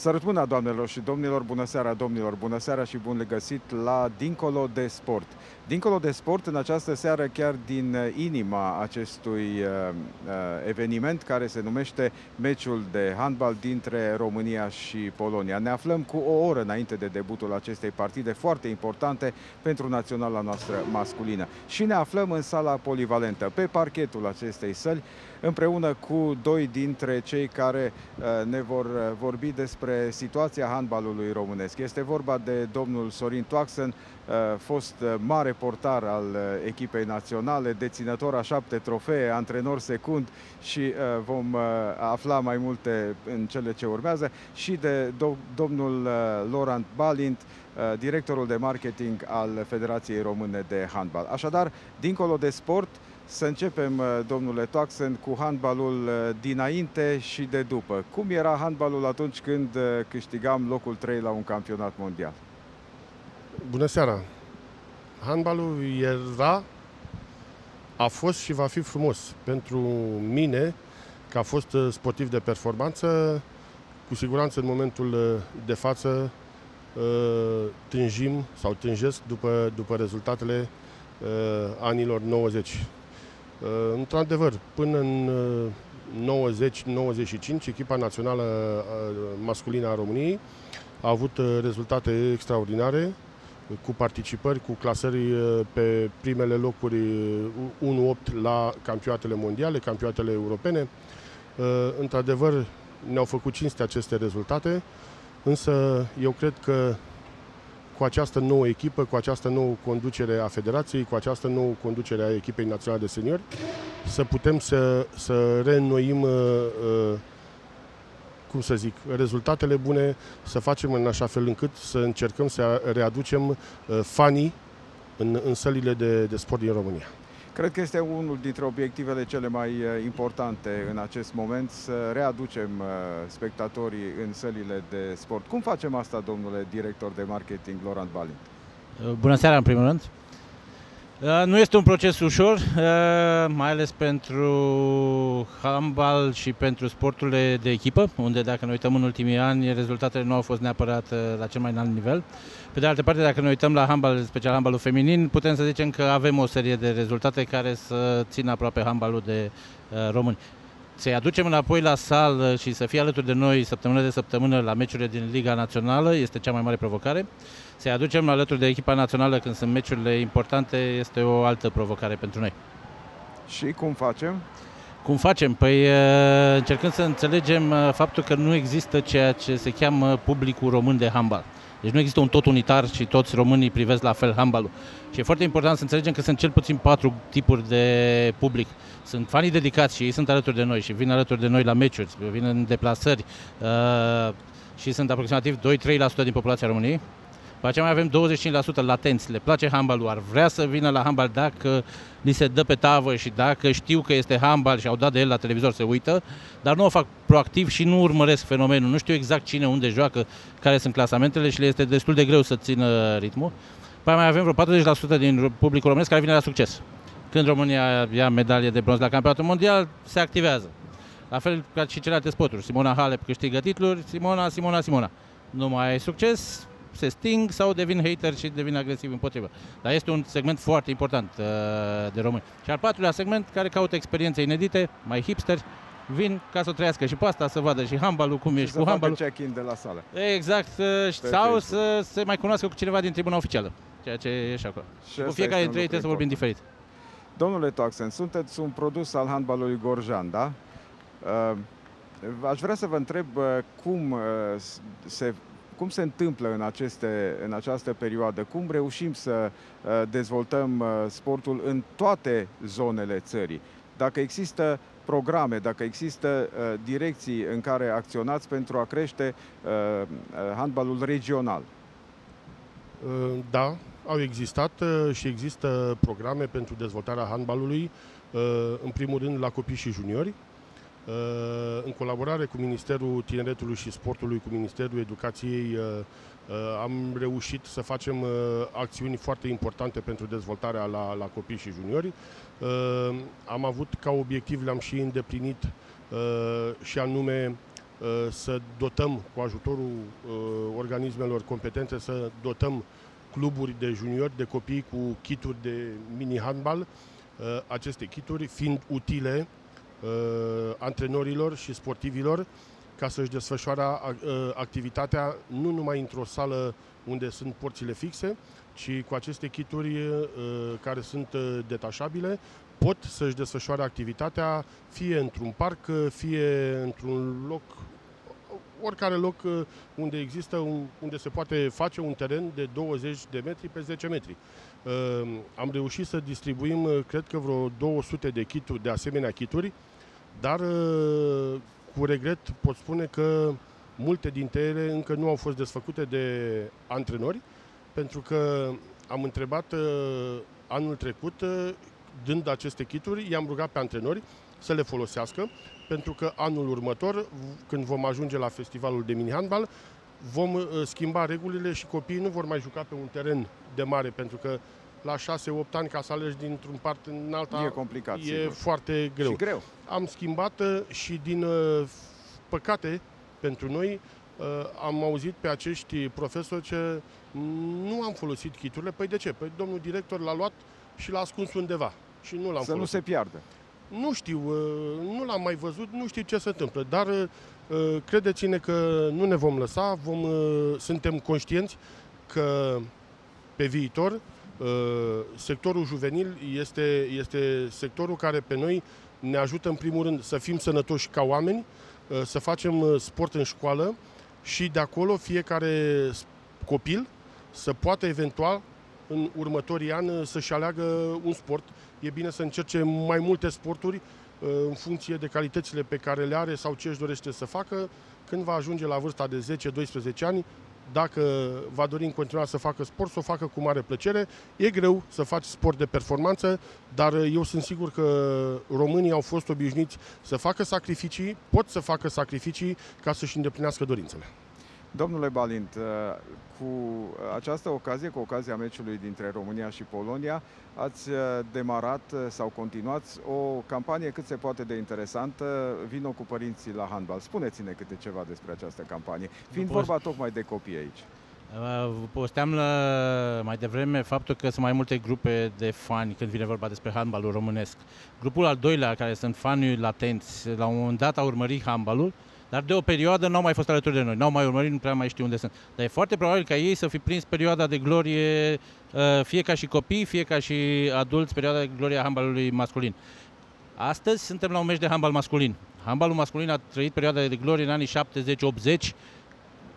Să răspundă, doamnelor și domnilor, bună seara, domnilor, bună seara și bun găsit la Dincolo de Sport. Dincolo de Sport, în această seară, chiar din inima acestui uh, eveniment care se numește meciul de handbal dintre România și Polonia. Ne aflăm cu o oră înainte de debutul acestei partide foarte importante pentru naționala noastră masculină. Și ne aflăm în sala polivalentă, pe parchetul acestei săli, împreună cu doi dintre cei care uh, ne vor uh, vorbi despre situația handbalului românesc. Este vorba de domnul Sorin Toaxen, uh, fost mare portar al echipei naționale, deținător a șapte trofee, antrenor secund și vom afla mai multe în cele ce urmează și de domnul Laurent Balint, directorul de marketing al Federației Române de Handbal. Așadar, dincolo de sport, să începem, uh, domnule Toaxen, cu handbalul uh, dinainte și de după. Cum era handbalul atunci când uh, câștigam locul 3 la un campionat mondial? Bună seara! Handbalul era, a fost și va fi frumos. Pentru mine, că a fost sportiv de performanță, cu siguranță în momentul de față tânjim sau tânjesc după, după rezultatele anilor 90. Uh, într-adevăr, până în 90-95, uh, echipa națională uh, masculină a României a avut rezultate extraordinare, cu participări, cu clasări pe primele locuri 1-8 la campionatele mondiale, campionatele europene. Într-adevăr, ne-au făcut cinste aceste rezultate, însă eu cred că cu această nouă echipă, cu această nouă conducere a federației, cu această nouă conducere a echipei naționale de seniori, să putem să, să reînnoim, uh, uh, cum să zic, rezultatele bune, să facem în așa fel încât să încercăm să readucem uh, fanii în, în sălile de, de sport din România. Cred că este unul dintre obiectivele cele mai uh, importante în acest moment să readucem uh, spectatorii în sălile de sport. Cum facem asta, domnule director de marketing, Laurent Balint? Uh, bună seara, în primul rând. Nu este un proces ușor, mai ales pentru handbal și pentru sporturile de echipă, unde dacă ne uităm în ultimii ani, rezultatele nu au fost neapărat la cel mai înalt nivel. Pe de altă parte, dacă ne uităm la handbal, special handbalul feminin, putem să zicem că avem o serie de rezultate care să țină aproape handbalul de uh, români. Să-i aducem înapoi la sală și să fie alături de noi săptămână de săptămână la meciurile din Liga Națională este cea mai mare provocare. Să-i aducem alături de echipa națională când sunt meciurile importante este o altă provocare pentru noi. Și cum facem? Cum facem? Păi uh, încercând să înțelegem uh, faptul că nu există ceea ce se cheamă publicul român de handbal. Deci nu există un tot unitar și toți românii privesc la fel handbalul. Și e foarte important să înțelegem că sunt cel puțin patru tipuri de public. Sunt fanii dedicați și ei sunt alături de noi și vin alături de noi la meciuri, vin în deplasări uh, și sunt aproximativ 2-3% din populația României. După aceea mai avem 25% latenți, le place handbalul, ar vrea să vină la handbal dacă li se dă pe tavă și dacă știu că este handbal și au dat de el la televizor, se uită, dar nu o fac proactiv și nu urmăresc fenomenul, nu știu exact cine, unde joacă, care sunt clasamentele și le este destul de greu să țină ritmul. Păi mai avem vreo 40% din publicul românesc care vine la succes. Când România ia medalie de bronz la campionatul mondial, se activează. La fel ca și celelalte spoturi. Simona Halep câștigă titluri, Simona, Simona, Simona. Nu mai ai succes, se sting sau devin hater și devin agresiv împotrivă. Dar este un segment foarte important uh, de români. Și al patrulea segment care caută experiențe inedite, mai hipsteri, vin ca să trăiască și pe asta să vadă și handbalul cum și ești cu handbalul. check-in de la sală. Exact, uh, sau Facebook. să se mai cunoască cu cineva din tribuna oficială, ceea ce e și acolo. Și cu fiecare dintre ei trebuie să vorbim diferit. Domnule Toxen, sunteți un produs al handbalului Gorjan, da? Uh, aș vrea să vă întreb uh, cum uh, se cum se întâmplă în, aceste, în această perioadă? Cum reușim să uh, dezvoltăm uh, sportul în toate zonele țării? Dacă există programe, dacă există uh, direcții în care acționați pentru a crește handbalul regional? Da, au existat și există programe pentru dezvoltarea handbalului, în primul rând la copii și juniori, Uh, în colaborare cu Ministerul Tineretului și Sportului, cu Ministerul Educației, uh, uh, am reușit să facem acțiuni foarte importante pentru dezvoltarea la, la copii și juniori. Am avut ca obiectiv, le-am și îndeplinit, și anume să dotăm cu ajutorul organismelor competente, să dotăm cluburi de juniori, de copii cu kituri de mini-handbal, aceste kituri fiind utile antrenorilor și sportivilor ca să-și desfășoare activitatea nu numai într-o sală unde sunt porțile fixe, ci cu aceste kituri care sunt detașabile, pot să-și desfășoare activitatea fie într-un parc, fie într-un loc, oricare loc unde există, un, unde se poate face un teren de 20 de metri pe 10 metri. Am reușit să distribuim, cred că vreo 200 de kituri, de asemenea kituri, dar cu regret pot spune că multe dintre ele încă nu au fost desfăcute de antrenori, pentru că am întrebat anul trecut dând aceste kituri, i-am rugat pe antrenori să le folosească, pentru că anul următor, când vom ajunge la festivalul de mini-handbal, vom uh, schimba regulile și copiii nu vor mai juca pe un teren de mare, pentru că la 6-8 ani ca să alegi dintr-un part în alta e, complicat, e sigur. foarte greu. Și greu. Am schimbat uh, și din uh, păcate pentru noi am auzit pe acești profesori că nu am folosit chiturile. Păi de ce? Păi domnul director l-a luat și l-a ascuns undeva și nu l-am Să folosit. nu se piardă. Nu știu, uh, nu l-am mai văzut, nu știu ce se întâmplă, dar uh, credeți-ne că nu ne vom lăsa, vom, uh, suntem conștienți că pe viitor sectorul juvenil este, este sectorul care pe noi ne ajută în primul rând să fim sănătoși ca oameni, să facem sport în școală și de acolo fiecare copil să poată eventual în următorii ani să-și aleagă un sport. E bine să încerce mai multe sporturi uh, în funcție de calitățile pe care le are sau ce își dorește să facă. Când va ajunge la vârsta de 10-12 ani, dacă va dori în continuare să facă sport, să o facă cu mare plăcere. E greu să faci sport de performanță, dar eu sunt sigur că românii au fost obișnuiți să facă sacrificii, pot să facă sacrificii ca să-și îndeplinească dorințele. Domnule Balint, uh, cu această ocazie, cu ocazia meciului dintre România și Polonia, ați uh, demarat uh, sau continuați o campanie cât se poate de interesantă, Vino cu părinții la handbal. Spuneți-ne câte ceva despre această campanie, fiind vorba tocmai de copii aici. Posteam la, mai devreme faptul că sunt mai multe grupe de fani când vine vorba despre handbalul românesc. Grupul al doilea, care sunt fani latenți, la un moment dat a urmărit handbalul, dar de o perioadă n-au mai fost alături de noi, n-au mai urmărit, nu prea mai știu unde sunt. Dar e foarte probabil ca ei să fi prins perioada de glorie, uh, fie ca și copii, fie ca și adulți, perioada de glorie a handbalului masculin. Astăzi suntem la un meci de handbal masculin. Handbalul masculin a trăit perioada de glorie în anii 70-80,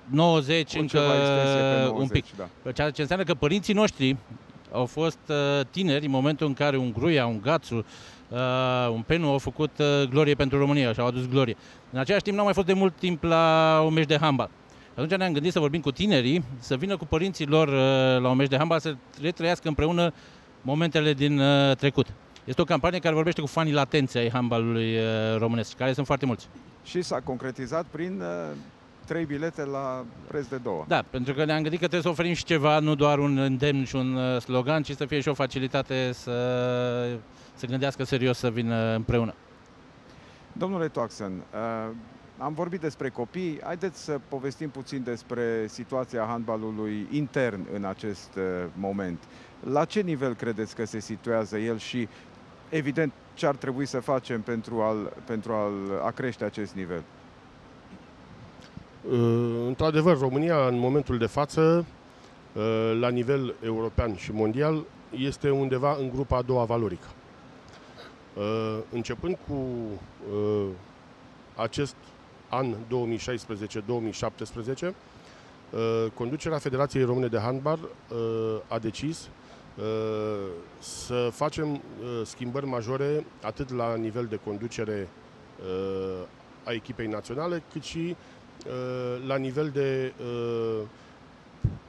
90 încă 90, un pic. Da. Ceea ce înseamnă că părinții noștri au fost uh, tineri în momentul în care un Gruia, un Gațu, uh, un Penu au făcut uh, glorie pentru România și au adus glorie. În același timp n-am mai fost de mult timp la un meci de handbal. Atunci ne-am gândit să vorbim cu tinerii, să vină cu părinții lor uh, la un meci de handbal, să retrăiască împreună momentele din uh, trecut. Este o campanie care vorbește cu fanii latenți ai handbalului uh, românesc, care sunt foarte mulți. Și s-a concretizat prin uh, trei bilete la preț de două. Da, pentru că ne-am gândit că trebuie să oferim și ceva, nu doar un îndemn și un uh, slogan, ci să fie și o facilitate să se gândească serios să vină împreună. Domnule Toaxen, uh, am vorbit despre copii, haideți să povestim puțin despre situația handbalului intern în acest uh, moment. La ce nivel credeți că se situează el și, evident, ce ar trebui să facem pentru, a pentru a, a crește acest nivel? Uh, într-adevăr, România, în momentul de față, la nivel european și mondial, este undeva în grupa a doua valorică. Uh, începând cu uh, acest an 2016-2017, uh, conducerea Federației Române de Handbal a decis să facem schimbări majore atât la nivel de conducere a echipei naționale, cât și la nivel de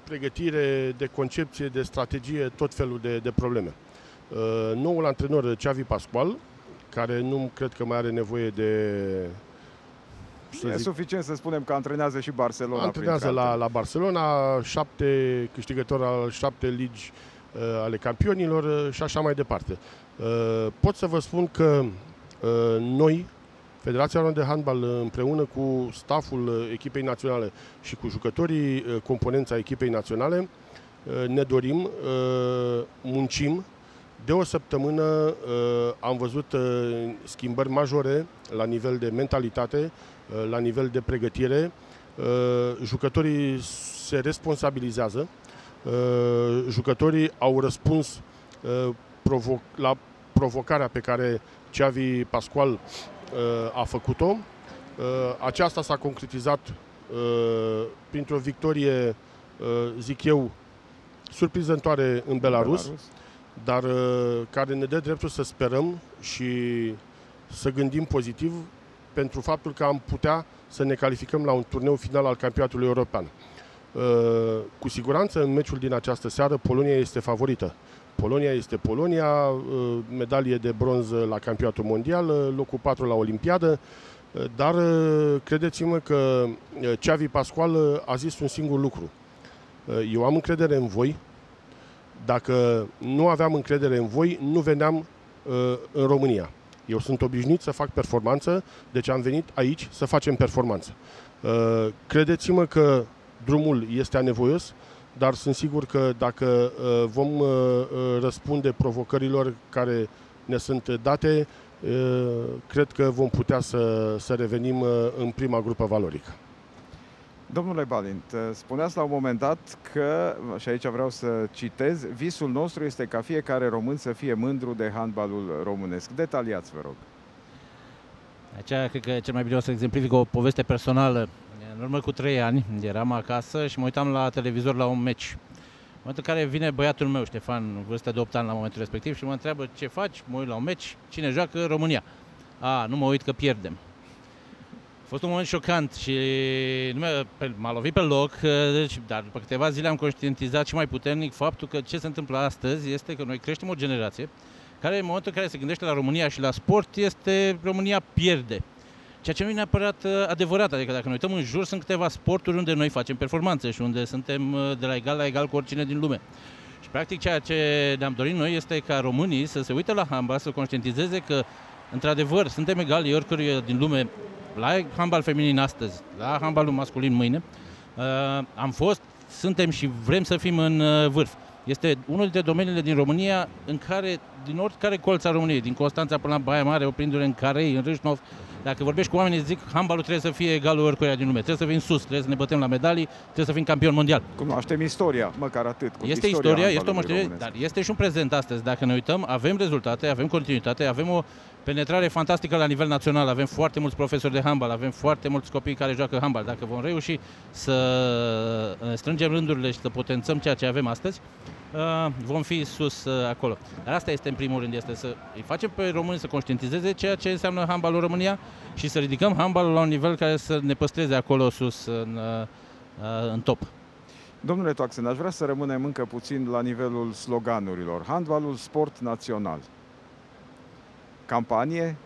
pregătire, de concepție, de strategie, tot felul de, de probleme. Uh, noul antrenor, Xavi Pascual, care nu cred că mai are nevoie de... Să e zic, suficient să spunem că antrenează și Barcelona. Antrenează la, la Barcelona, șapte câștigători al șapte ligi uh, ale campionilor uh, și așa mai departe. Uh, pot să vă spun că uh, noi, Federația Română de Handbal împreună cu staful echipei naționale și cu jucătorii componența echipei naționale ne dorim, muncim. De o săptămână am văzut schimbări majore la nivel de mentalitate, la nivel de pregătire. Jucătorii se responsabilizează, jucătorii au răspuns la provocarea pe care Ceavi Pascual uh, a făcut-o. Uh, aceasta s-a concretizat uh, printr-o victorie, zic eu, surprinzătoare în Belarus, Belarus. Dar care ne dă dreptul să sperăm și să gândim pozitiv pentru faptul că am putea să ne calificăm la un turneu final al campionatului european. Cu siguranță, în meciul din această seară, Polonia este favorită. Polonia este Polonia, uh, medalie de bronz la campionatul mondial, uh, locul 4 la Olimpiadă, uh, dar credeți-mă că Ceavi Pascual a zis un singur lucru. Eu am încredere în voi. Dacă nu aveam încredere în voi, nu veneam în România. Eu sunt obișnuit să fac performanță, deci am venit aici să facem performanță. Credeți-mă că drumul este anevoios, dar sunt sigur că dacă uh, vom uh, uh, răspunde provocărilor care ne sunt date, cred că vom putea să, să revenim în prima grupă valorică. Domnule Balint, spuneați la un moment dat că, și aici vreau să citez, visul nostru este ca fiecare român să fie mândru de handbalul românesc. Detaliați, vă rog. Aici cred că cel mai bine o să exemplific o poveste personală. În urmă cu trei ani eram acasă și mă uitam la televizor la un meci. În momentul în care vine băiatul meu, Ștefan, vârstă de 8 ani la momentul respectiv, și mă întreabă ce faci, mă uit la un meci, cine joacă România. A, nu mă uit că pierdem. A fost un moment șocant și m-a lovit pe loc, deci, dar după câteva zile am conștientizat și mai puternic faptul că ce se întâmplă astăzi este că noi creștem o generație care în momentul în care se gândește la România și la sport este România pierde. Ceea ce nu e neapărat uh, adevărat, adică dacă ne uităm în jur, sunt câteva sporturi unde noi facem performanțe și unde suntem uh, de la egal la egal cu oricine din lume. Și practic ceea ce ne-am dorit noi este ca românii să se uite la handbal, să conștientizeze că într-adevăr suntem egali oricărui din lume la handbal feminin astăzi, la handbalul masculin mâine. Uh, am fost, suntem și vrem să fim în uh, vârf. Este unul dintre domeniile din România în care, din oricare colț a României, din Constanța până la Baia Mare, oprindu-le în Carei, în Râșnov, dacă vorbești cu oamenii, zic, handbalul trebuie să fie egalul oricăruia din lume. Trebuie să fim sus, trebuie să ne bătem la medalii, trebuie să fim campion mondial. Cunoaștem istoria, măcar atât. Este istoria, este o moștenire, dar este și un prezent astăzi. Dacă ne uităm, avem rezultate, avem continuitate, avem o penetrare fantastică la nivel național. Avem foarte mulți profesori de handbal, avem foarte mulți copii care joacă handbal. Dacă vom reuși să strângem rândurile și să potențăm ceea ce avem astăzi, Uh, vom fi sus uh, acolo. Dar asta este în primul rând, este să îi facem pe români să conștientizeze ceea ce înseamnă handbalul România și să ridicăm handbalul la un nivel care să ne păstreze acolo sus în, uh, în top. Domnule Toaxen, aș vrea să rămânem încă puțin la nivelul sloganurilor. Handbalul sport național. Campanie,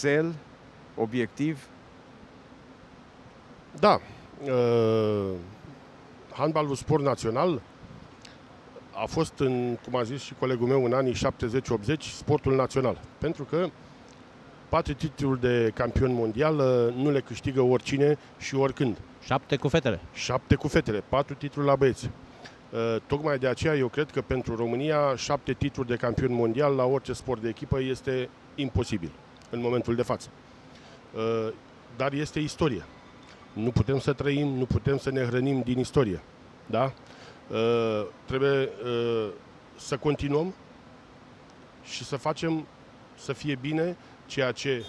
cel, obiectiv? Da. Uh, handbalul sport național a fost, în, cum a zis și colegul meu, în anii 70-80, sportul național. Pentru că patru titluri de campion mondial uh, nu le câștigă oricine și oricând. Șapte cu fetele. Șapte cu fetele, patru titluri la băieți. Uh, tocmai de aceea eu cred că pentru România șapte titluri de campion mondial la orice sport de echipă este imposibil în momentul de față. Uh, dar este istorie. Nu putem să trăim, nu putem să ne hrănim din istorie. Da? Uh, trebuie uh, să continuăm și să facem să fie bine ceea ce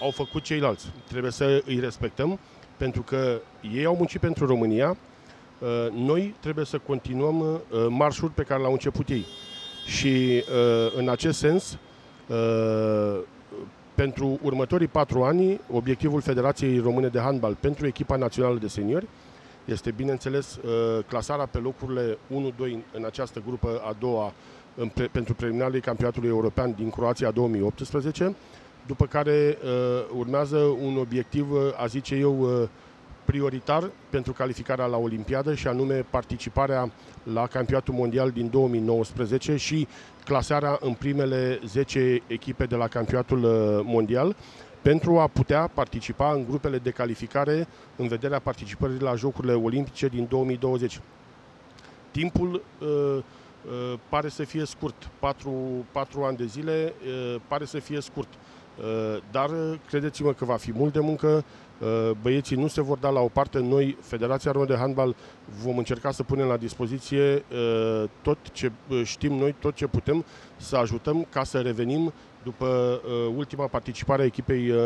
au făcut ceilalți. Trebuie să îi respectăm pentru că ei au muncit pentru România. Uh, noi trebuie să continuăm uh, marșul pe care l-au început ei. Și uh, în acest sens, uh, pentru următorii patru ani, obiectivul Federației Române de Handbal pentru echipa națională de seniori este, bineînțeles, uh, clasarea pe locurile 1-2 în această grupă a doua pentru preliminarele campionatului european din Croația 2018, după care uh, urmează un obiectiv, uh, a zice eu, prioritar pentru calificarea la Olimpiadă și anume participarea la campionatul mondial din 2019 și clasarea în primele 10 echipe de la campionatul mondial pentru a putea participa în grupele de calificare în vederea participării la Jocurile Olimpice din 2020. Timpul uh, uh, pare să fie scurt, 4, 4 ani de zile uh, pare să fie scurt, uh, dar credeți-mă că va fi mult de muncă, uh, băieții nu se vor da la o parte, noi, Federația Română de Handbal, vom încerca să punem la dispoziție uh, tot ce știm noi, tot ce putem, să ajutăm ca să revenim după uh, ultima participare a echipei uh,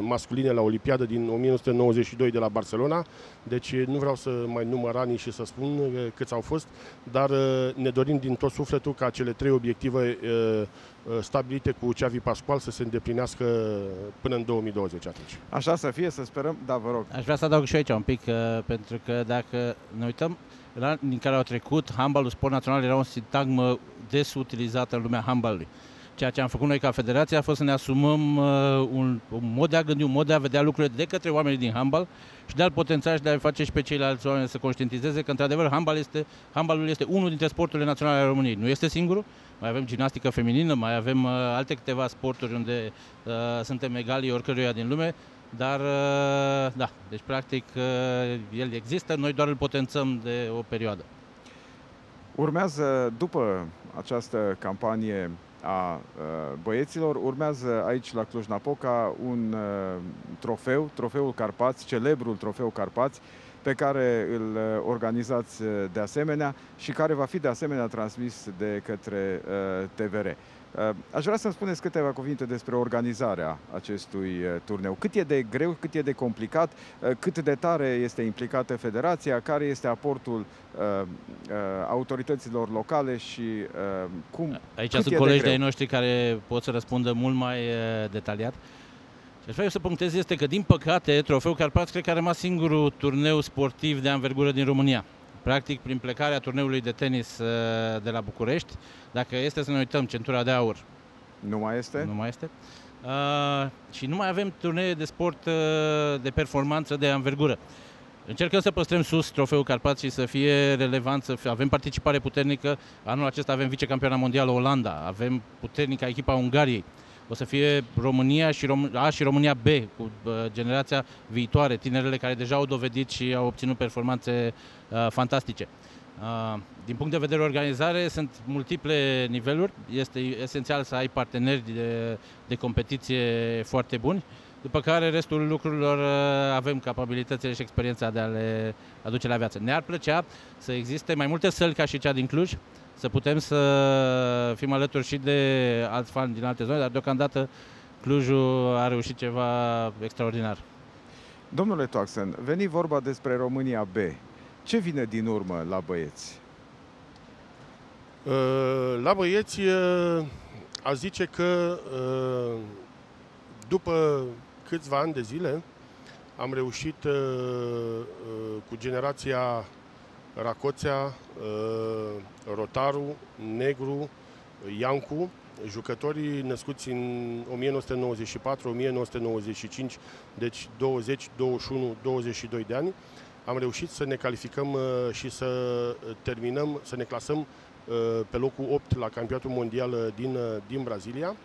masculine la Olimpiadă din 1992 de la Barcelona. Deci nu vreau să mai număr anii și să spun uh, câți au fost, dar uh, ne dorim din tot sufletul ca cele trei obiective uh, uh, stabilite cu Ceavi Pascual să se îndeplinească până în 2020 atunci. Așa să fie, să sperăm, da, vă rog. Aș vrea să adaug și aici un pic, uh, pentru că dacă ne uităm din care au trecut, handbalul sport național era o sintagmă des utilizată în lumea handbalului. Ceea ce am făcut noi ca federație a fost să ne asumăm uh, un, un mod de a gândi, un mod de a vedea lucrurile de către oamenii din handbal și de a-l potența și de a face și pe ceilalți oameni să conștientizeze că, într-adevăr, handbal este, handbalul este unul dintre sporturile naționale ale României. Nu este singurul, mai avem gimnastică feminină, mai avem uh, alte câteva sporturi unde uh, suntem egali oricăruia din lume, dar, uh, da, deci, practic, uh, el există, noi doar îl potențăm de o perioadă. Urmează, după această campanie a băieților. Urmează aici la Cluj-Napoca un trofeu, trofeul Carpați, celebrul trofeu Carpați, pe care îl organizați de asemenea și care va fi de asemenea transmis de către TVR. Aș vrea să-mi spuneți câteva cuvinte despre organizarea acestui turneu. Cât e de greu, cât e de complicat, cât de tare este implicată federația, care este aportul autorităților locale și cum. Aici sunt colegi de ai noștri care pot să răspundă mult mai detaliat. Ce aș vrea să punctez este că, din păcate, Trofeul Carpați cred că a rămas singurul turneu sportiv de anvergură din România. Practic, prin plecarea turneului de tenis de la București, dacă este să ne uităm, centura de aur. Nu mai este? Nu mai este. Uh, și nu mai avem turnee de sport uh, de performanță de anvergură. Încercăm să păstrăm sus trofeul Carpați și să fie relevant, să fie, avem participare puternică. Anul acesta avem vicecampioana mondială Olanda, avem puternica echipa Ungariei. O să fie România și Rom- A și România B, cu uh, generația viitoare, tinerele care deja au dovedit și au obținut performanțe uh, fantastice. Uh, din punct de vedere organizare, sunt multiple niveluri. Este esențial să ai parteneri de, de competiție foarte buni, după care restul lucrurilor uh, avem capabilitățile și experiența de a le aduce la viață. Ne-ar plăcea să existe mai multe săli ca și cea din Cluj, să putem să fim alături și de alți fani din alte zone, dar deocamdată Clujul a reușit ceva extraordinar. Domnule Toaxen, veni vorba despre România B. Ce vine din urmă la băieți? Uh, la băieți uh, a zice că uh, după câțiva ani de zile am reușit cu generația Racoțea, Rotaru, Negru, Iancu, jucătorii născuți în 1994-1995, deci 20, 21, 22 de ani, am reușit să ne calificăm și să terminăm, să ne clasăm Uh, pe locul 8 la campionatul mondial uh, din, uh, din Brazilia.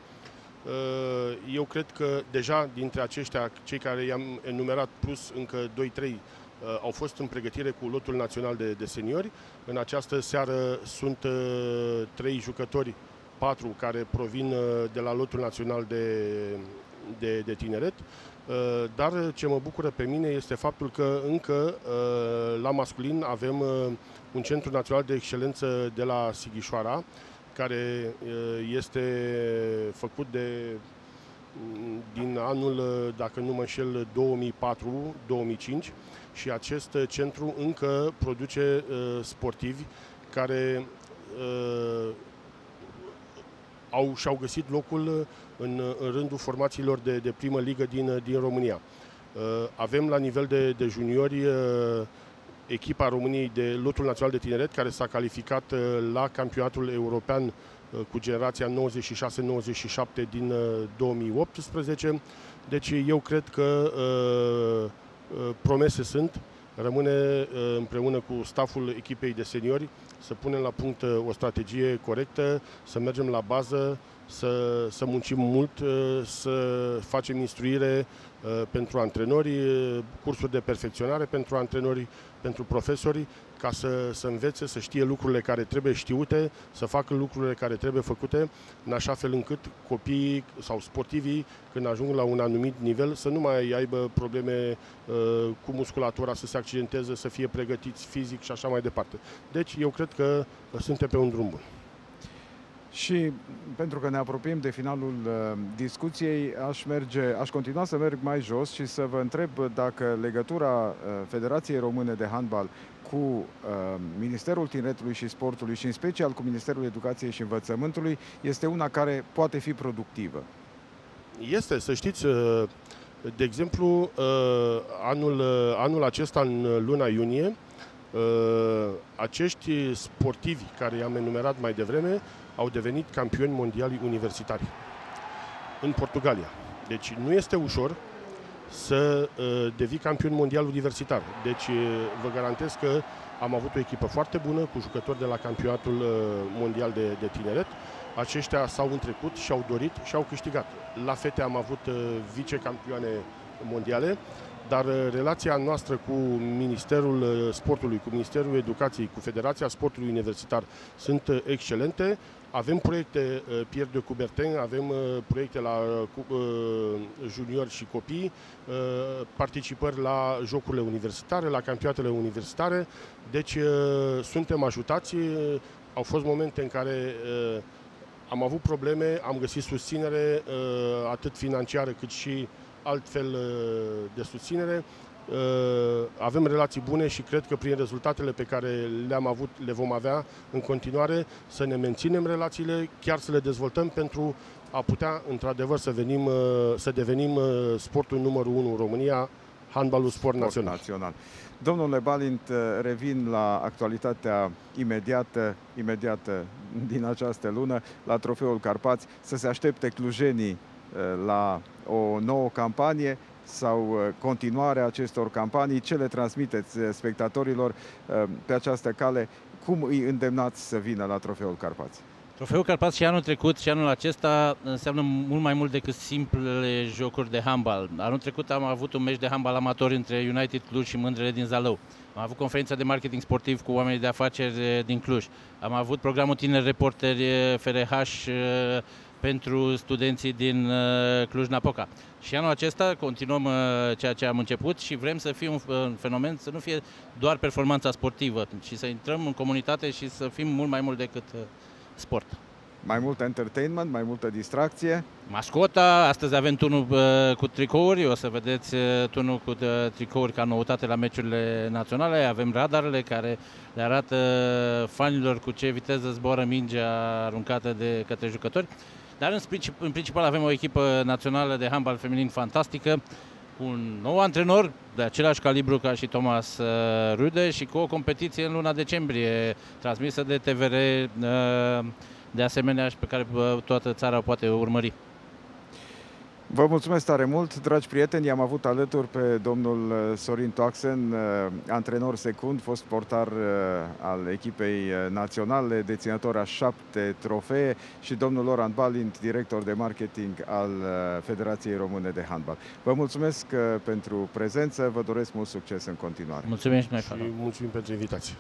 Eu cred că deja dintre aceștia, cei care i-am enumerat, plus încă 2-3, au fost în pregătire cu lotul național de, de seniori. În această seară sunt trei jucători, patru, care provin de la lotul național de, de, de tineret. Dar ce mă bucură pe mine este faptul că încă la masculin avem un centru național de excelență de la Sighișoara, care este făcut de din anul, dacă nu mă înșel, 2004-2005 și acest centru încă produce sportivi care au, și-au găsit locul în, în rândul formațiilor de, de primă ligă din, din România. Avem la nivel de, de juniori echipa României de lotul național de tineret care s-a calificat uh, la campionatul european uh, cu generația 96-97 din 2018. Uh, deci eu cred că promese sunt. Rămâne împreună cu staful echipei de seniori să punem la punct o strategie corectă, să mergem la bază, să, să muncim mult, să facem instruire pentru antrenori, cursuri de perfecționare pentru antrenori, pentru profesori, ca să, să învețe, să știe lucrurile care trebuie știute, să facă lucrurile care trebuie făcute, în așa fel încât copiii sau sportivii, când ajung la un anumit nivel, să nu mai aibă probleme uh, cu musculatura, să se accidenteze, să fie pregătiți fizic și așa mai departe. Deci eu cred că suntem pe un drum bun. Și pentru că ne apropiem de finalul uh, discuției, aș, merge, aș continua să merg mai jos și să vă întreb dacă legătura uh, Federației Române de Handbal cu uh, Ministerul Tineretului și Sportului și în special cu Ministerul Educației și Învățământului este una care poate fi productivă. Este, să știți, uh, de exemplu, uh, anul, uh, anul acesta, în luna iunie, acești sportivi care i-am enumerat mai devreme au devenit campioni mondiali universitari în Portugalia. Deci nu este ușor să devii campion mondial universitar. Deci vă garantez că am avut o echipă foarte bună cu jucători de la campionatul mondial de, de tineret aceștia s-au întrecut și au dorit și au câștigat. La fete am avut uh, vicecampioane mondiale, dar uh, relația noastră cu Ministerul uh, Sportului, cu Ministerul Educației, cu Federația Sportului Universitar sunt excelente. Avem proiecte Pierre de Coubertin, avem proiecte la juniori și copii, participări la jocurile universitare, la campionatele universitare, deci suntem ajutați. Au fost momente în care am avut probleme, am găsit susținere, uh, atât financiară cât și altfel uh, de susținere. Uh, avem relații bune și cred că prin rezultatele pe care le-am avut, le vom avea în continuare, să ne menținem relațiile, chiar să le dezvoltăm pentru a putea, într-adevăr, să, venim, să devenim sportul numărul 1 în România, handbalul sport, sport național. național. Domnule Balint, revin la actualitatea imediată, imediată din această lună, la Trofeul Carpați, să se aștepte clujenii eh, la o nouă campanie sau eh, continuarea acestor campanii, ce le transmiteți eh, spectatorilor pe această cale, cum îi îndemnați să vină la Trofeul Carpați? Trofeul Carpați și anul trecut și anul acesta înseamnă mult mai mult decât simplele jocuri de handbal. Anul trecut am avut un meci de handbal amator între United Cluj și Mândrele din Zalău. Am avut conferința de marketing sportiv cu oamenii de afaceri eh, din Cluj. Am avut programul Tineri Reporteri FRH eh, pentru studenții din eh, Cluj-Napoca. Și anul acesta continuăm ceea ce am început și vrem să fie un fenomen, să nu fie doar performanța sportivă, ci să intrăm în comunitate și să fim mult mai mult decât sport. Mai mult entertainment, mai multă distracție. Mascota, astăzi avem turnul uh, cu tricouri, o să vedeți uh, turnul cu uh, tricouri ca noutate la meciurile naționale. Avem radarele care le arată fanilor cu ce viteză zboară mingea aruncată de către jucători. Dar în principal, în principal avem o echipă națională de handbal feminin fantastică, cu un nou antrenor de același calibru ca și Thomas uh, Rude și cu o competiție în luna decembrie transmisă de TVR uh, de asemenea și pe care uh, toată țara o poate urmări. Vă mulțumesc tare mult, dragi prieteni. I-am avut alături pe domnul uh, Sorin Toaxen, uh, antrenor secund, fost portar uh, al echipei naționale, deținător a șapte trofee și domnul Laurent Balint, director de marketing al Federației Române de Handbal. Vă mulțumesc pentru prezență, vă doresc mult succes în continuare. Mulțumim și noi, și mulțumim pentru invitație.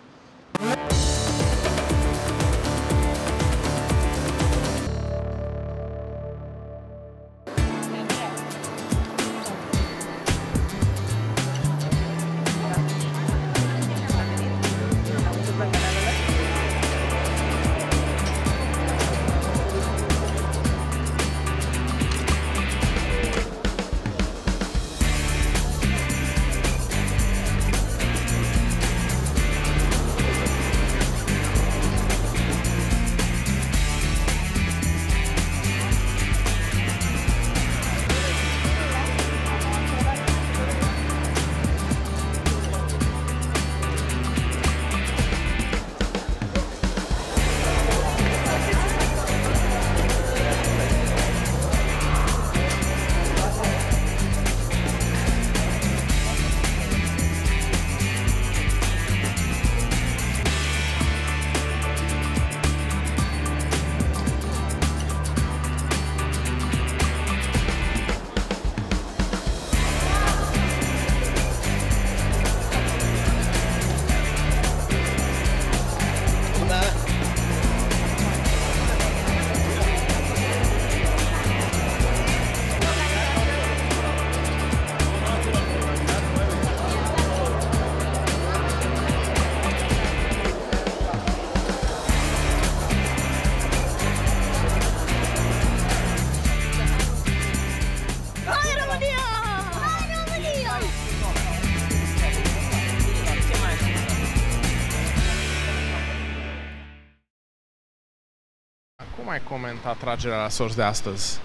Ai comenta tragerea la sorți de astăzi?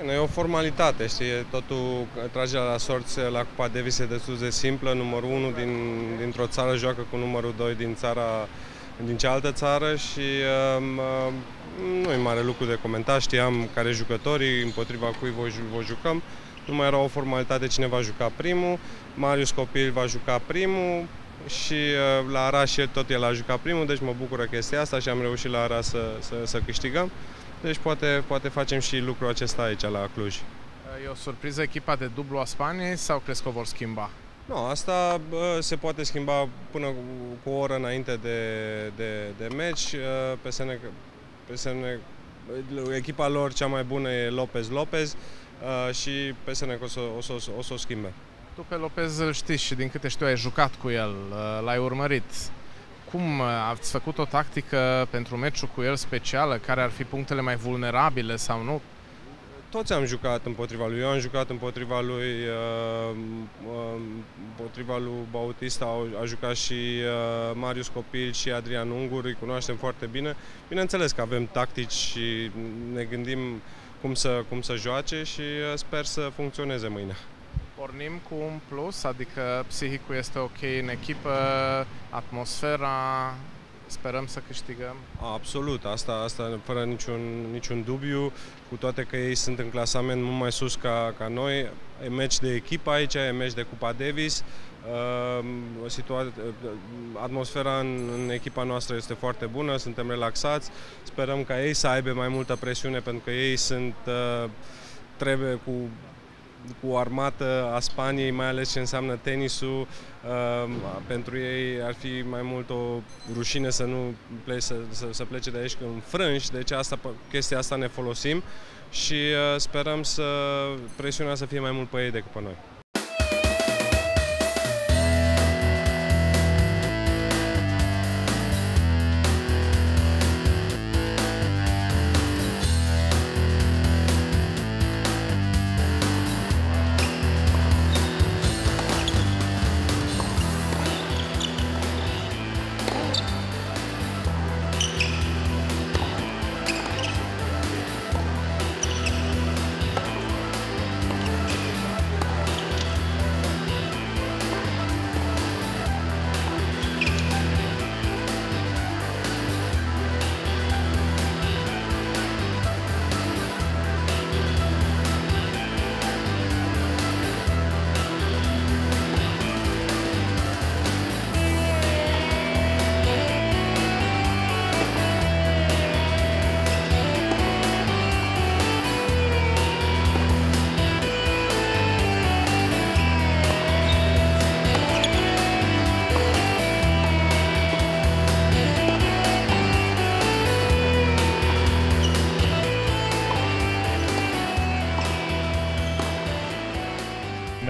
Bine, e o formalitate, știi, totul, tragerea la sorți la Cupa Davis e destul de simplă, numărul 1 din, dintr-o țară joacă cu numărul 2 din țara din cealaltă țară și uh, nu e mare lucru de comentat, știam care jucătorii, împotriva cui voi, voi jucăm, nu mai era o formalitate cine va juca primul, Marius Copil va juca primul și uh, la Ara și tot el a jucat primul, deci mă bucură chestia asta și am reușit la Ara să, să, să câștigăm. Deci poate, poate facem și lucrul acesta aici la Cluj. E o surpriză echipa de dublu a Spaniei sau crezi că o vor schimba? Nu, asta bă, se poate schimba până cu o oră înainte de, de, de meci. PSN, PSN, echipa lor cea mai bună e Lopez Lopez și PSN că o să o, să, o, să o schimbe. Tu pe Lopez îl știți și din câte știu ai jucat cu el, l-ai urmărit cum uh, ați făcut o tactică pentru meciul cu el specială? Care ar fi punctele mai vulnerabile sau nu? Toți am jucat împotriva lui. Eu am jucat împotriva lui, uh, uh, împotriva lui Bautista, a jucat și Marius Copil și Adrian Ungur, îi cunoaștem foarte bine. Bineînțeles că avem tactici și ne gândim cum să, cum să joace și sper să funcționeze mâine. Pornim cu un plus, adică psihicul este ok în echipă, atmosfera, sperăm să câștigăm. Absolut, asta, asta fără niciun, niciun dubiu, cu toate că ei sunt în clasament mult mai sus ca, ca noi. E meci de echipă aici, e meci de Cupa Davis. Uh, situa- atmosfera în, în echipa noastră este foarte bună, suntem relaxați. Sperăm ca ei să aibă mai multă presiune pentru că ei sunt uh, trebuie cu cu armată a Spaniei, mai ales ce înseamnă tenisul. Uh, pentru ei ar fi mai mult o rușine să nu plece, să, să, să plece de aici în frânși, deci asta, chestia asta ne folosim și uh, sperăm să presiunea să fie mai mult pe ei decât pe noi.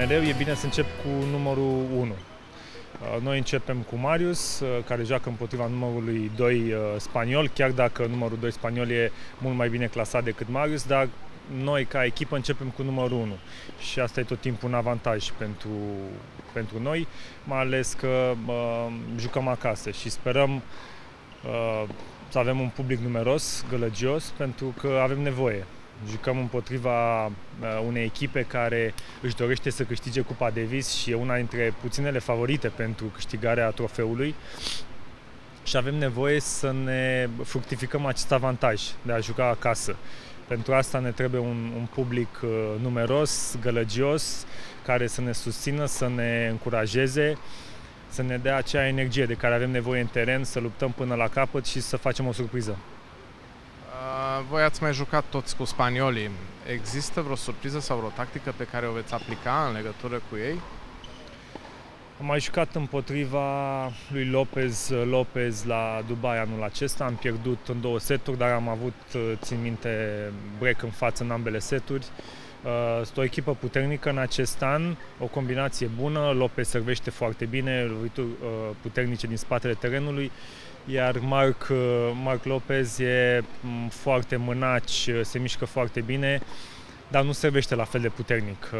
Mereu e bine să încep cu numărul 1. Uh, noi începem cu Marius, uh, care joacă împotriva numărului 2 uh, spaniol, chiar dacă numărul 2 spaniol e mult mai bine clasat decât Marius, dar noi ca echipă începem cu numărul 1 și asta e tot timpul un avantaj pentru, pentru noi, mai ales că uh, jucăm acasă și sperăm uh, să avem un public numeros, gălăgios, pentru că avem nevoie. Jucăm împotriva uh, unei echipe care își dorește să câștige Cupa Davis și e una dintre puținele favorite pentru câștigarea trofeului și avem nevoie să ne fructificăm acest avantaj de a juca acasă. Pentru asta ne trebuie un, un public uh, numeros, gălăgios, care să ne susțină, să ne încurajeze, să ne dea acea energie de care avem nevoie în teren, să luptăm până la capăt și să facem o surpriză. Voi ați mai jucat toți cu spaniolii. Există vreo surpriză sau vreo tactică pe care o veți aplica în legătură cu ei? Am mai jucat împotriva lui Lopez Lopez la Dubai anul acesta. Am pierdut în două seturi, dar am avut, țin minte, break în față în ambele seturi. Este o echipă puternică în acest an, o combinație bună, Lopez servește foarte bine, lovituri puternice din spatele terenului iar Marc, uh, Marc Lopez e mm, foarte mânaci, uh, se mișcă foarte bine dar nu servește la fel de puternic.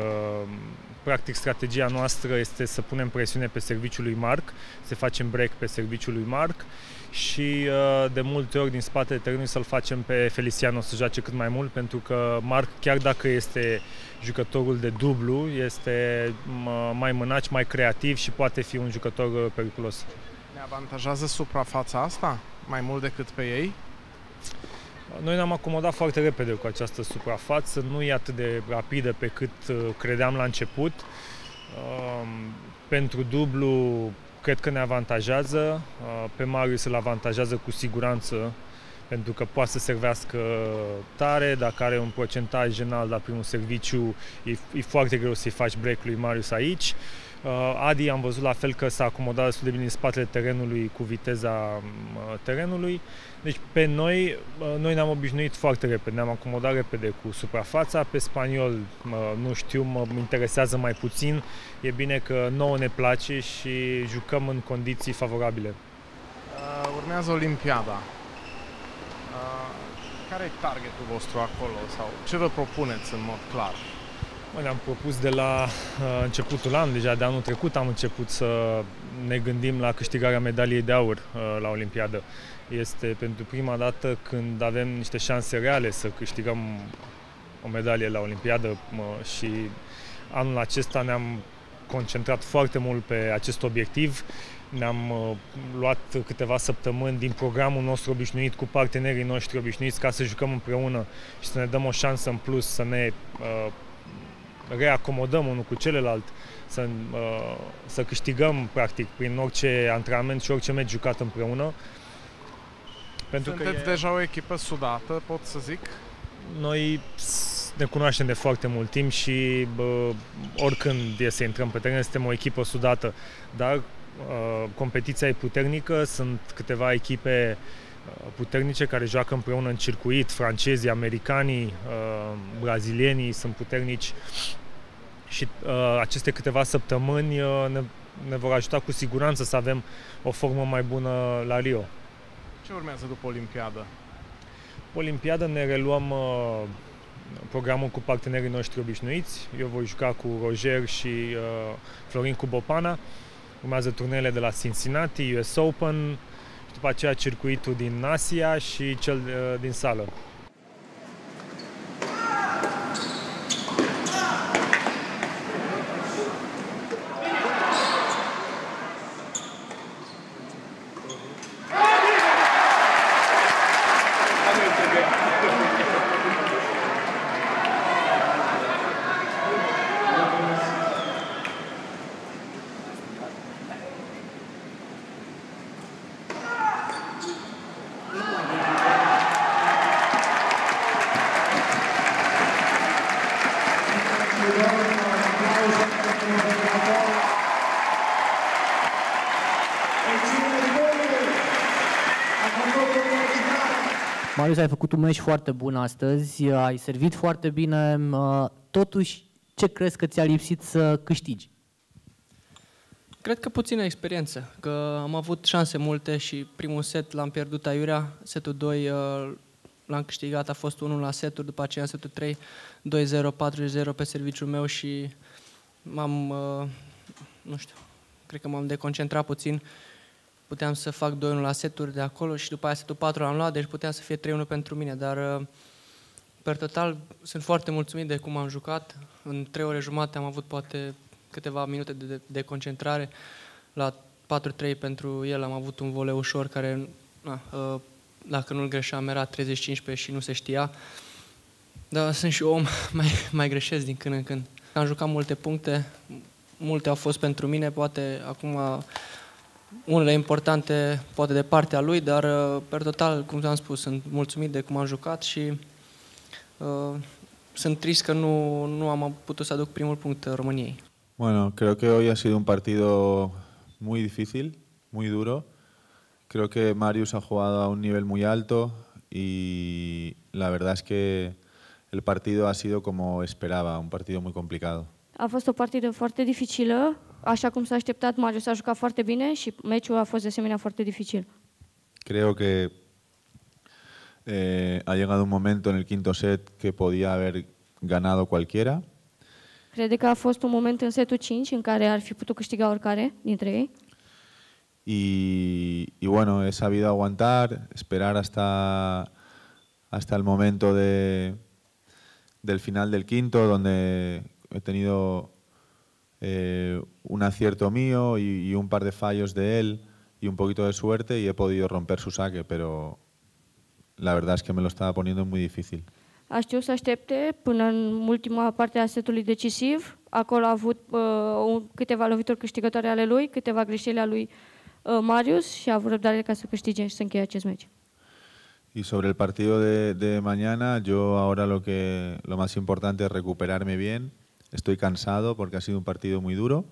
Practic, strategia noastră este să punem presiune pe serviciul lui Marc, să facem break pe serviciul lui Marc și de multe ori din spatele terenului să-l facem pe Feliciano să joace cât mai mult, pentru că Marc, chiar dacă este jucătorul de dublu, este mai mânaci, mai creativ și poate fi un jucător periculos. Ne avantajează suprafața asta mai mult decât pe ei? Noi ne-am acomodat foarte repede cu această suprafață, nu e atât de rapidă pe cât uh, credeam la început. Um, pentru dublu, cred că ne avantajează, uh, pe Marius îl avantajează cu siguranță, pentru că poate să servească tare, dacă are un procentaj înalt la primul serviciu, e, e foarte greu să-i faci break lui Marius aici. Uh, Adi am văzut la fel că s-a acomodat destul de bine în spatele terenului cu viteza uh, terenului. Deci pe noi, uh, noi ne-am obișnuit foarte repede, ne-am acomodat repede cu suprafața. Pe spaniol, nu știu, mă interesează mai puțin. E bine că nouă ne place și jucăm în condiții favorabile. Urmează Olimpiada. Care e targetul vostru acolo sau ce vă propuneți în mod clar? Mă, ne-am propus de la uh, începutul anului, deja de anul trecut am început să ne gândim la câștigarea medaliei de aur uh, la Olimpiadă. Este pentru prima dată când avem niște șanse reale să câștigăm o medalie la Olimpiadă uh, și anul acesta ne-am concentrat foarte mult pe acest obiectiv. Ne-am uh, luat câteva săptămâni din programul nostru obișnuit cu partenerii noștri obișnuiți ca să jucăm împreună și să ne dăm o șansă în plus să ne uh, reacomodăm unul cu celălalt, să, uh, să câștigăm practic prin orice antrenament și orice meci jucat împreună. Pentru Sunteți că e... deja o echipă sudată, pot să zic? Noi ne cunoaștem de foarte mult timp și bă, oricând e să intrăm pe teren, suntem o echipă sudată, dar uh, competiția e puternică, sunt câteva echipe uh, puternice care joacă împreună în circuit, francezii, americanii, uh, brazilienii sunt puternici și uh, aceste câteva săptămâni uh, ne, ne vor ajuta cu siguranță să avem o formă mai bună la Rio. Ce urmează după Olimpiadă? Olimpiadă ne reluăm uh, programul cu partenerii noștri obișnuiți. Eu voi juca cu Roger și uh, Florin Cubopana. Urmează turnele de la Cincinnati, US Open și după aceea circuitul din Asia și cel uh, din sală. Marius, ai făcut un meci foarte bun astăzi, ai servit foarte bine, totuși ce crezi că ți-a lipsit să câștigi? Cred că puțină experiență, că am avut șanse multe și primul set l-am pierdut aiurea, setul 2 uh, l-am câștigat, a fost unul la seturi, după aceea setul 3, 2-0, 4-0 pe serviciul meu și m-am, uh, nu știu, cred că m-am deconcentrat puțin puteam să fac 2-1 la seturi de acolo și după aia setul 4 am luat, deci putea să fie 3-1 pentru mine, dar uh, per total sunt foarte mulțumit de cum am jucat. În 3 ore jumate am avut poate câteva minute de, de, de concentrare. La 4-3 pentru el am avut un voleu ușor care, na, uh, dacă nu-l greșeam, era 35 și nu se știa. Dar sunt și om, mai, mai greșesc din când în când. Am jucat multe puncte, multe au fost pentru mine, poate acum unele importante poate de partea lui, dar uh, per total, cum am spus, sunt mulțumit de cum am jucat și uh, sunt trist că nu, nu am putut să aduc primul punct României. Bueno, creo que hoy ha sido un partido muy difícil, muy duro. Creo que Marius ha jugado a un nivel muy alto y la verdad es que el partido ha sido como esperaba, un partido muy complicado. A fost o partidă foarte dificilă, așa cum s-a așteptat, Marius a jucat foarte bine și meciul a fost de asemenea foarte dificil. Creo que eh, ha llegado un momento en el quinto set que podía haber ganado cualquiera. Crede că a fost un moment în setul 5 în care ar fi putut câștiga oricare dintre ei. Y, y bueno, he sabido aguantar, esperar hasta, hasta el momento de, del final del quinto, donde he tenido eh, un acierto mío y, y un par de fallos de él y un poquito de suerte y he podido romper su saque, pero la verdad es que me lo estaba poniendo muy difícil. A știut să aștepte până în ultima parte a setului decisiv. Acolo a avut uh, câteva lovituri câștigătoare ale lui, câteva greșeli ale lui uh, Marius și a avut răbdare ca să câștige și să încheie acest meci. Y sobre el partido de, de mañana, yo ahora lo que lo más importante es recuperarme bien. Estoy cansado porque ha sido un partido muy duro,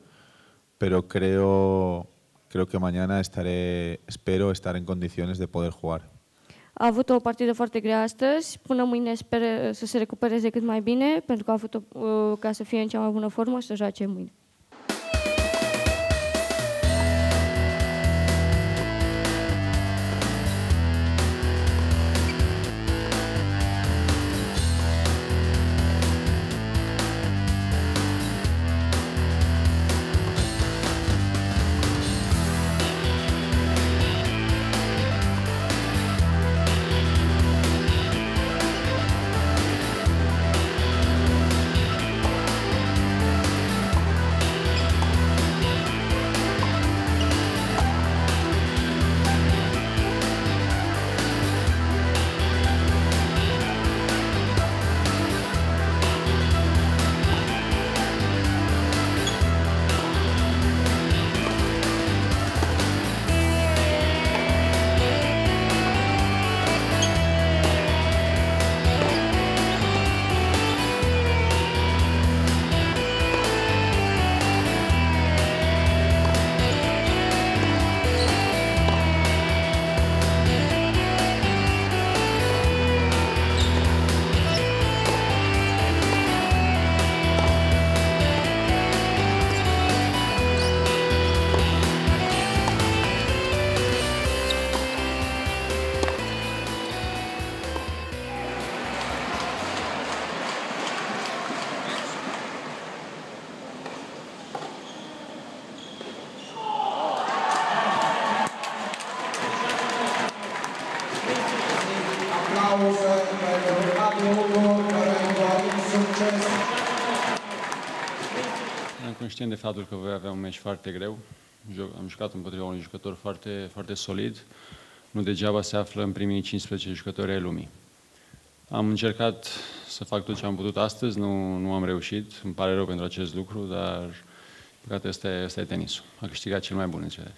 pero creo creo que mañana estaré, espero estar en condiciones de poder jugar. A avut o partidă foarte grea astăzi, până mâine sper să se recupereze cât mai bine, pentru că a avut o, ca să fie în cea mai bună formă să joace mâine. Conștient de faptul că voi avea un meci foarte greu. Jo- Am jucat împotriva unui jucător foarte, foarte solid. Nu degeaba se află în primii 15 jucători ai lumii. Am încercat să fac tot ce am putut astăzi, nu, nu am reușit. Îmi pare rău pentru acest lucru, dar păcate ăsta e, ăsta e tenisul. A câștigat cel mai bun în cele.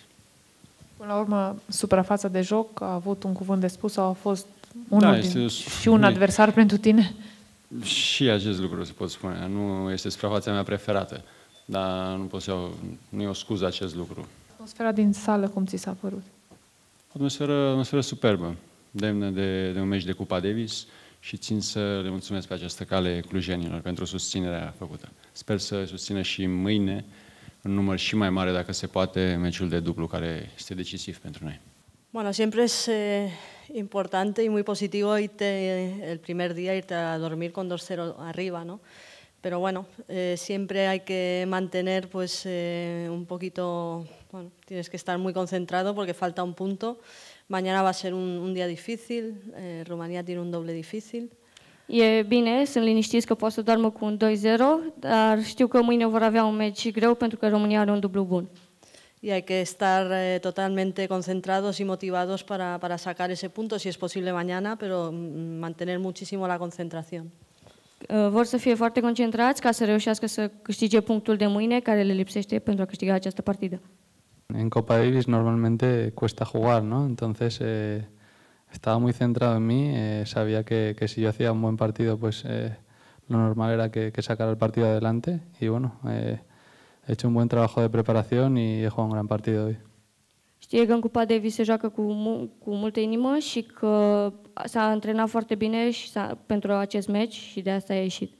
Până la urmă, suprafața de joc a avut un cuvânt de spus sau a fost unul Da, din, este- și un e- adversar pentru tine? Și acest lucru se pot spune. Nu este suprafața mea preferată, dar nu pot să iau, nu e o scuză acest lucru. Atmosfera din sală, cum ți s-a părut? O atmosferă, atmosferă superbă, demnă de, de un meci de Cupa Davis și țin să le mulțumesc pe această cale clujenilor pentru susținerea făcută. Sper să susțină și mâine în număr și mai mare, dacă se poate, meciul de dublu, care este decisiv pentru noi. Bueno, siempre es eh, importante y muy positivo irte el primer día, irte a dormir con 2-0 arriba, ¿no? Pero bueno, eh, siempre hay que mantener pues eh, un poquito, bueno, tienes que estar muy concentrado porque falta un punto. Mañana va a ser un, un día difícil, eh, Rumanía tiene un doble difícil. E bine, sunt liniștiți că pot să doarmă cu un 2-0, dar știu că mâine vor avea un meci greu pentru că România are un dublu bun. y hay que estar eh, totalmente concentrados y motivados para, para sacar ese punto, si es posible mañana, pero mm, mantener muchísimo la concentración. Uh, Vor să fie foarte concentrați ca să reușească să câștige punctul de mâine care le lipsește pentru a câștiga această partidă. En Copa Davis normalmente cuesta jugar, ¿no? Entonces eh, estaba muy centrado en mí, eh, sabía que, que si yo hacía un buen partido, pues eh, lo normal era que, que sacara el partido adelante y bueno, eh, he hecho un buen trabajo de preparación y he jugado un gran partido hoy. Știe că în Cupa Davis se joacă cu, mu- cu multă inimă și că s-a antrenat foarte bine și s-a, pentru acest meci și de asta a ieșit.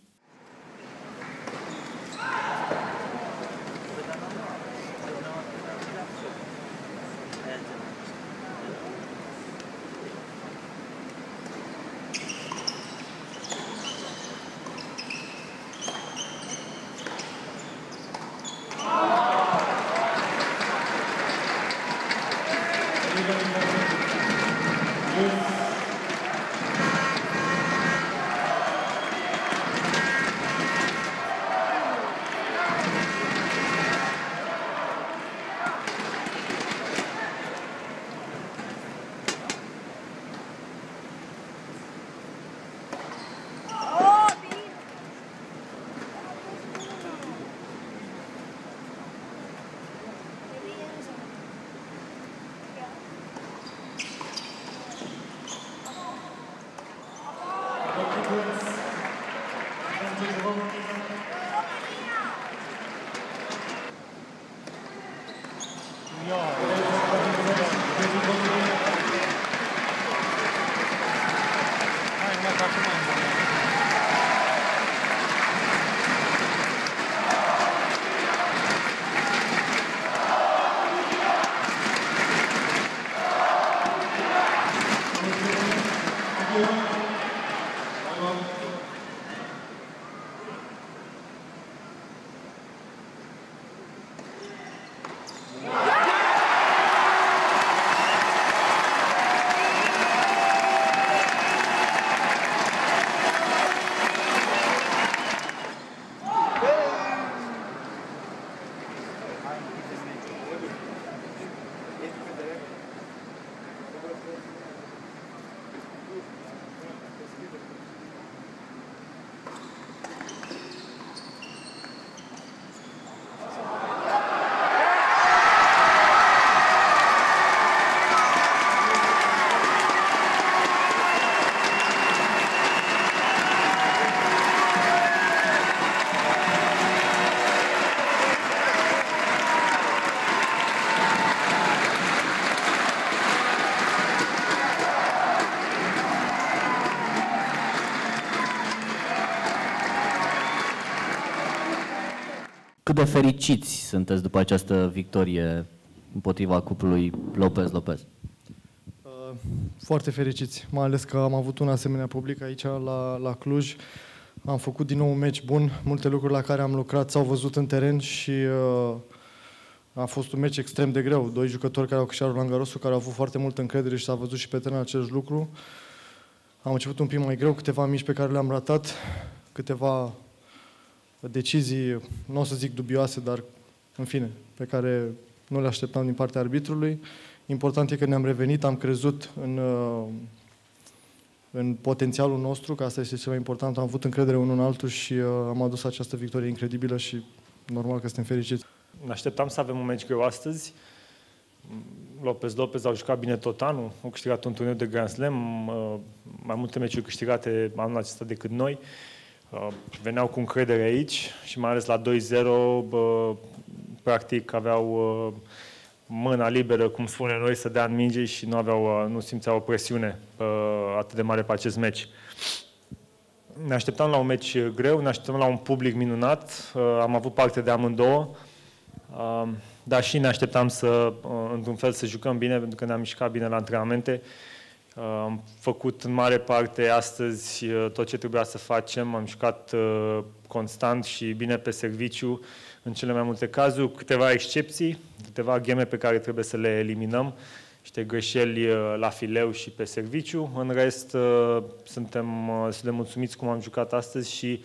De fericiți sunteți după această victorie împotriva cuplului Lopez-Lopez? Uh, foarte fericiți, mai ales că am avut un asemenea public aici la, la Cluj. Am făcut din nou un meci bun, multe lucruri la care am lucrat s-au văzut în teren și uh, a fost un meci extrem de greu. Doi jucători care au câștigat Roland Garros, care au avut foarte multă încredere și s-a văzut și pe teren acest lucru. Am început un pic mai greu, câteva mici pe care le-am ratat, câteva decizii, nu o să zic dubioase, dar în fine, pe care nu le așteptam din partea arbitrului. Important e că ne-am revenit, am crezut în, uh, în potențialul nostru, că asta este cel mai important. Am avut încredere unul în altul și uh, am adus această victorie incredibilă și normal că suntem fericiți. Ne așteptam să avem un meci greu astăzi. Lopez Lopez au jucat bine tot anul, au câștigat un turneu de Grand Slam, uh, mai multe meciuri câștigate anul acesta decât noi. Uh, veneau cu încredere aici și mai ales la 2-0, practic aveau uh, mâna liberă, cum spune noi, să dea în minge și nu, aveau, uh, nu simțeau o presiune atât de mare pe acest meci. Ne așteptam la un meci greu, ne așteptam la un public minunat, am avut parte de amândouă, dar și ne așteptam să, într-un fel, să jucăm bine, pentru că ne-am mișcat bine la antrenamente. Am făcut în mare parte astăzi uh, tot ce trebuia să facem, am jucat uh, constant și bine pe serviciu în cele mai multe cazuri, câteva excepții, câteva gheme pe care trebuie să le eliminăm, niște greșeli uh, la fileu și pe serviciu. În rest, suntem, suntem mulțumiți cum am jucat astăzi și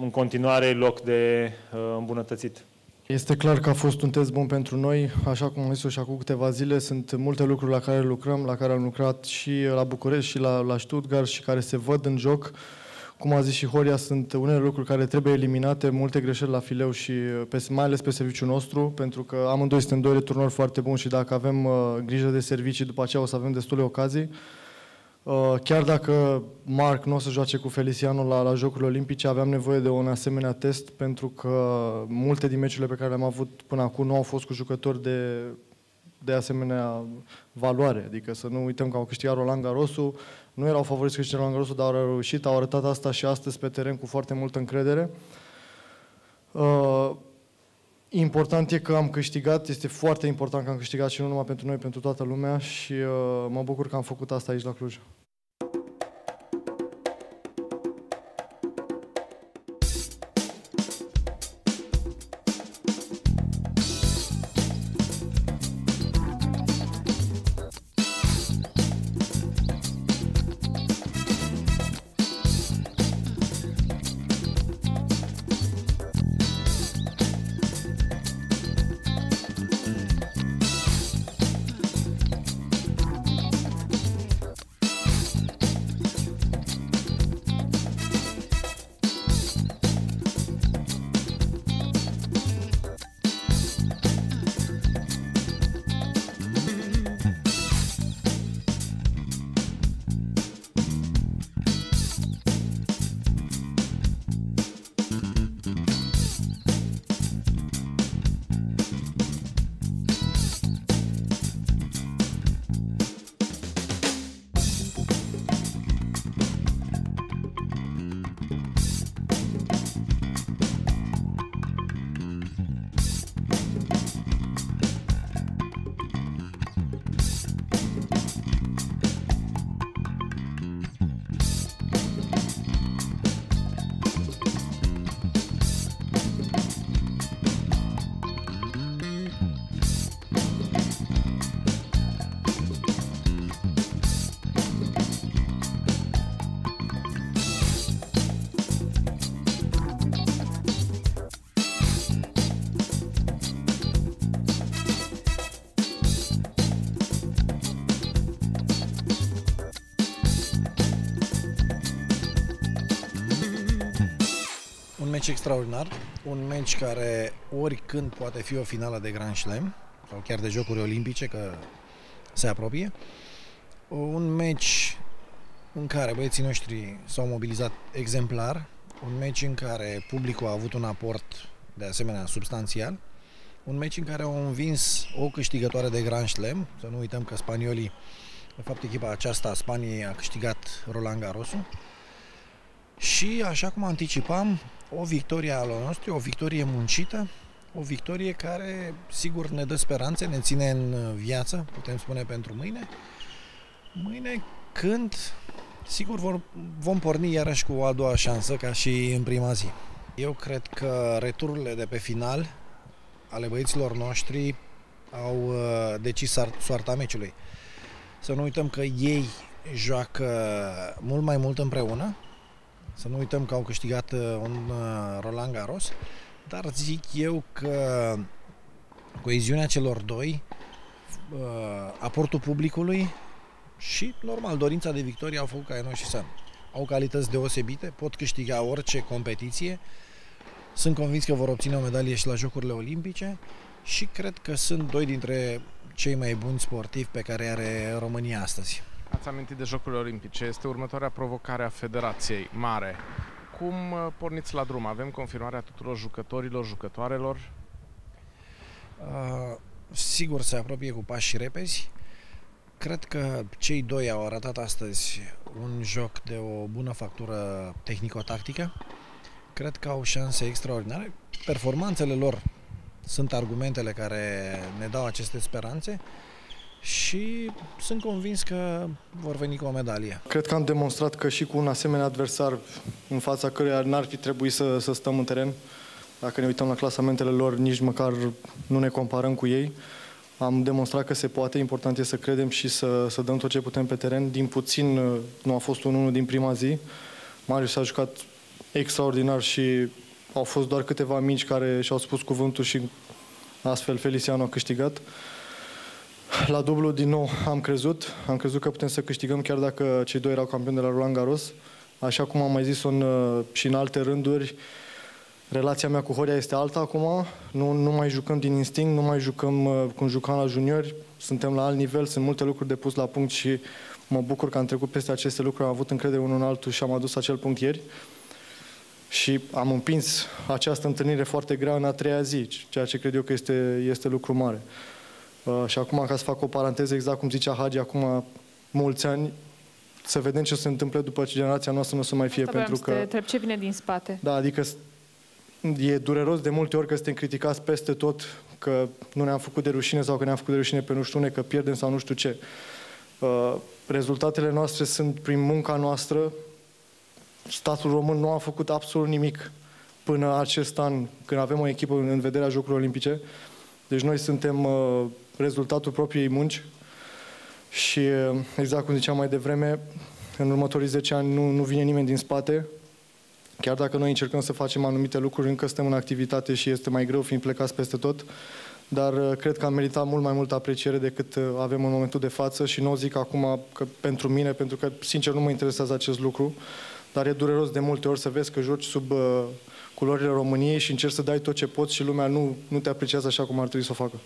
în continuare loc de îmbunătățit. Este clar că a fost un test bun pentru noi, așa cum am zis și acum câteva zile, sunt multe lucruri la care lucrăm, la care am lucrat și la București și la, la Stuttgart și care se văd în joc. Cum a zis și Horia, sunt unele lucruri care trebuie eliminate, multe greșeli la fileu și pe, mai ales pe serviciul nostru, pentru că amândoi suntem doi returnori foarte buni și dacă avem uh, grijă de servicii, după aceea o să avem destule ocazii. Uh, chiar dacă Marc nu o să joace cu Feliciano la, la Jocurile Olimpice, aveam nevoie de un asemenea test pentru că multe din meciurile pe care le-am avut până acum nu au fost cu jucători de, de asemenea valoare. Adică să nu uităm că au câștigat Roland Garrosu, nu erau favoriți câștigat Roland Garrosu, dar au reușit, au arătat asta și astăzi pe teren cu foarte multă încredere. Uh, Important e că am câștigat, este foarte important că am câștigat și nu numai pentru noi, pentru toată lumea și uh, mă bucur că am făcut asta aici la Cluj. Meci extraordinar, un meci care oricând poate fi o finală de Grand Slam sau chiar de Jocuri Olimpice, că se apropie. Un meci în care băieții noștri s-au mobilizat exemplar, un meci în care publicul a avut un aport de asemenea substanțial, un meci în care au învins o câștigătoare de Grand Slam, să nu uităm că spaniolii, de fapt echipa aceasta a Spaniei a câștigat Roland Garrosul, și așa cum anticipam, o victorie a lor noștri, o victorie muncită, o victorie care sigur ne dă speranțe, ne ține în viață, putem spune pentru mâine. Mâine când sigur vor, vom porni iarăși cu o a doua șansă ca și în prima zi. Eu cred că retururile de pe final ale băieților noștri au uh, decis soarta meciului. Să nu uităm că ei joacă mult mai mult împreună, să nu uităm că au câștigat uh, un uh, Roland Garros, dar zic eu că coeziunea celor doi, aportul publicului și, normal, dorința de victorie au făcut ca noi și să au calități deosebite, pot câștiga orice competiție, sunt convins că vor obține o medalie și la Jocurile Olimpice și cred că sunt doi dintre cei mai buni sportivi pe care are România astăzi. Ați amintit de Jocurile Olimpice. Este următoarea provocare a Federației Mare. Cum uh, porniți la drum? Avem confirmarea tuturor jucătorilor, jucătoarelor? Uh, sigur se apropie cu pași repezi. Cred că cei doi au arătat astăzi un joc de o bună factură tehnico-tactică. Cred că au șanse extraordinare. Performanțele lor sunt argumentele care ne dau aceste speranțe și sunt convins că vor veni cu o medalie. Cred că am demonstrat că și cu un asemenea adversar în fața căruia n-ar fi trebuit să, să stăm în teren, dacă ne uităm la clasamentele lor, nici măcar nu ne comparăm cu ei. Am demonstrat că se poate, important este să credem și să, să dăm tot ce putem pe teren. Din puțin nu a fost un unul din prima zi. Marius a jucat extraordinar și au fost doar câteva mici care și-au spus cuvântul și astfel Feliciano a câștigat. La dublu din nou am crezut, am crezut că putem să câștigăm chiar dacă cei doi erau campioni de la Roland Garros. Așa cum am mai zis în, și în alte rânduri, relația mea cu Horia este alta acum. Nu, nu mai jucăm din instinct, nu mai jucăm uh, cum jucam la juniori. Suntem la alt nivel, sunt multe lucruri de pus la punct și mă bucur că am trecut peste aceste lucruri, am avut încredere unul în altul și am adus acel punct ieri. Și am împins această întâlnire foarte grea în a treia zi, ceea ce cred eu că este, este lucru mare. Uh, și acum, ca să fac o paranteză, exact cum zicea Hagi, acum mulți ani, să vedem ce se întâmplă după ce generația noastră nu o să mai fie. Asta pentru că te întreb ce vine din spate. Da, adică e dureros de multe ori că suntem criticați peste tot că nu ne-am făcut de rușine sau că ne-am făcut de rușine pe nu știu ne, că pierdem sau nu știu ce. Uh, rezultatele noastre sunt prin munca noastră. Statul român nu a făcut absolut nimic până acest an, când avem o echipă în vederea Jocurilor Olimpice. Deci noi suntem uh, rezultatul propriei munci și exact cum ziceam mai devreme, în următorii 10 ani nu, nu vine nimeni din spate. Chiar dacă noi încercăm să facem anumite lucruri, încă suntem în activitate și este mai greu fiind plecați peste tot, dar cred că am meritat mult mai multă apreciere decât avem în momentul de față și nu o zic acum că pentru mine, pentru că sincer nu mă interesează acest lucru, dar e dureros de multe ori să vezi că joci sub uh, culorile României și încerci să dai tot ce poți și lumea nu, nu te apreciază așa cum ar trebui să o facă.